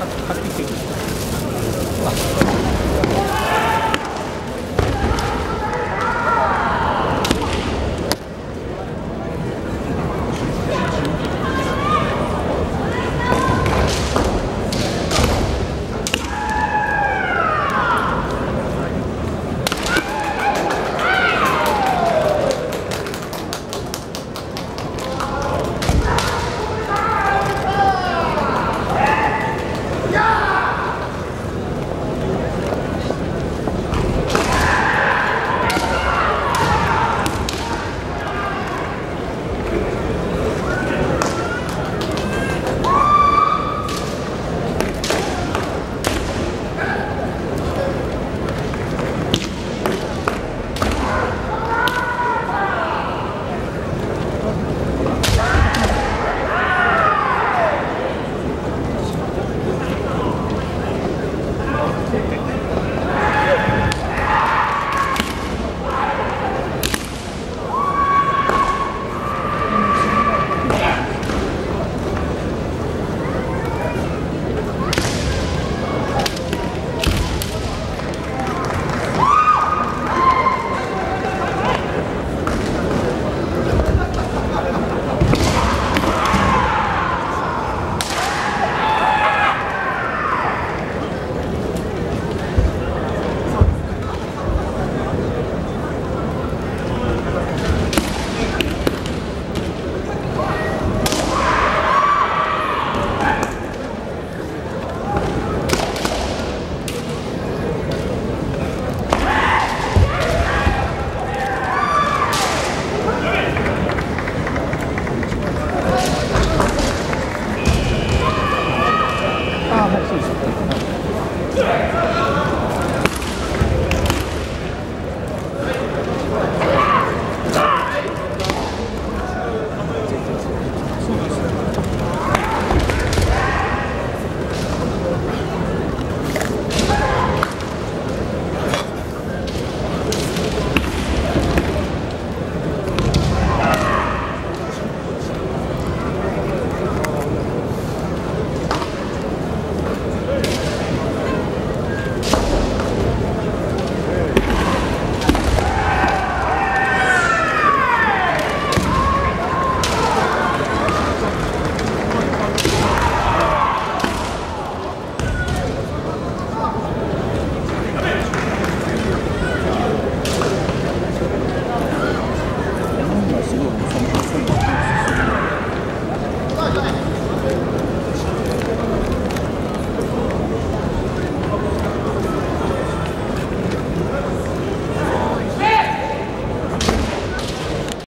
あ、買ってきてくださ。